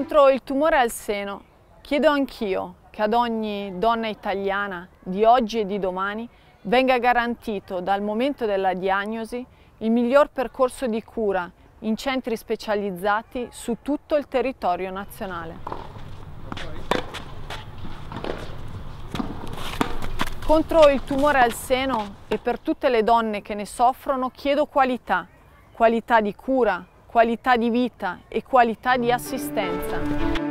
Contro il tumore al seno chiedo anch'io che ad ogni donna italiana di oggi e di domani venga garantito dal momento della diagnosi il miglior percorso di cura in centri specializzati su tutto il territorio nazionale. Contro il tumore al seno e per tutte le donne che ne soffrono chiedo qualità, qualità di cura, qualità di vita e qualità di assistenza.